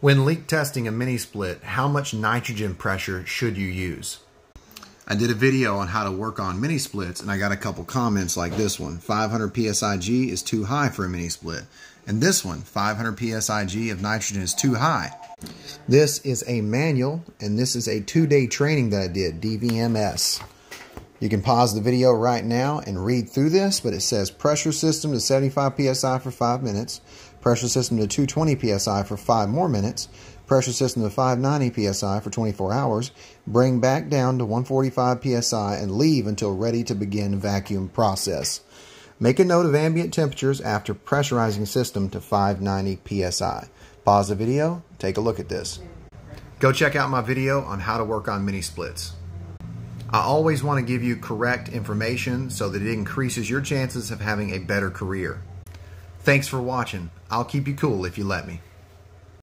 When leak testing a mini split, how much nitrogen pressure should you use? I did a video on how to work on mini splits and I got a couple comments like this one. 500 psig is too high for a mini split. And this one, 500 psig of nitrogen is too high. This is a manual and this is a two-day training that I did, DVMS. You can pause the video right now and read through this, but it says pressure system to 75 psi for 5 minutes, pressure system to 220 psi for 5 more minutes, pressure system to 590 psi for 24 hours, bring back down to 145 psi and leave until ready to begin vacuum process. Make a note of ambient temperatures after pressurizing system to 590 psi. Pause the video, take a look at this. Go check out my video on how to work on mini splits. I always want to give you correct information so that it increases your chances of having a better career. Thanks for watching. I'll keep you cool if you let me.